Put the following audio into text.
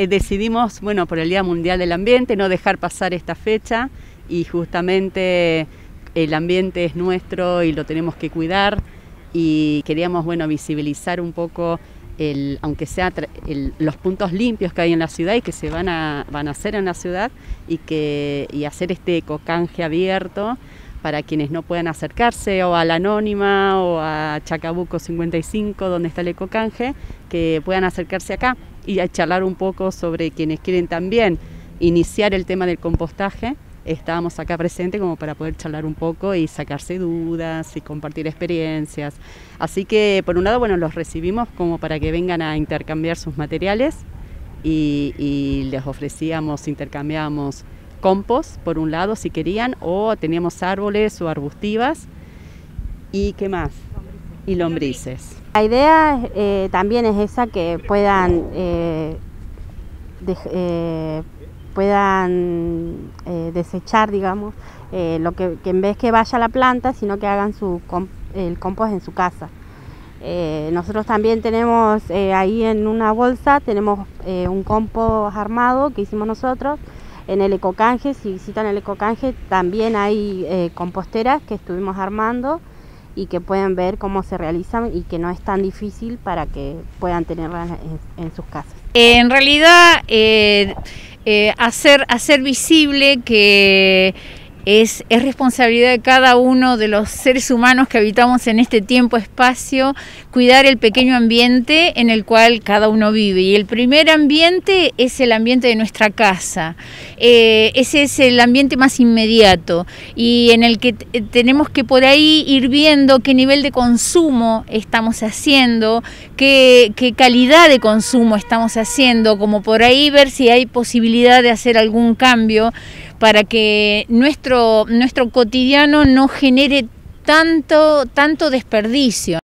eh, decidimos, bueno, por el Día Mundial del Ambiente, no dejar pasar esta fecha y justamente el ambiente es nuestro y lo tenemos que cuidar y queríamos, bueno, visibilizar un poco el, aunque sea los puntos limpios que hay en la ciudad y que se van a, van a hacer en la ciudad y, que, y hacer este ecocanje abierto para quienes no puedan acercarse o a la Anónima o a Chacabuco 55 donde está el ecocanje, que puedan acercarse acá y a charlar un poco sobre quienes quieren también iniciar el tema del compostaje. Estábamos acá presentes como para poder charlar un poco y sacarse dudas y compartir experiencias. Así que por un lado, bueno, los recibimos como para que vengan a intercambiar sus materiales y, y les ofrecíamos, intercambiamos compost, por un lado, si querían, o teníamos árboles o arbustivas. ¿Y qué más? Y lombrices. La idea eh, también es esa, que puedan, eh, eh, puedan desechar, digamos, lo que, en vez que vaya a la planta, sino que hagan su el compost en su casa. nosotros también tenemos ahí en una bolsa, tenemos un compost armado que hicimos nosotros, en el ecocanje, si visitan el ecocanje, también hay eh, composteras que estuvimos armando y que pueden ver cómo se realizan y que no es tan difícil para que puedan tenerlas en, sus casas. En realidad, eh, eh, hacer, hacer visible que es, responsabilidad de cada uno de los seres humanos que habitamos en este tiempo-espacio cuidar el pequeño ambiente en el cual cada uno vive. Y el primer ambiente es el ambiente de nuestra casa. Eh, ese es el ambiente más inmediato y en el que tenemos que por ahí ir viendo qué nivel de consumo estamos haciendo, qué, qué calidad de consumo estamos haciendo, como por ahí ver si hay posibilidad de hacer algún cambio para que nuestro, nuestro cotidiano no genere tanto, tanto desperdicio.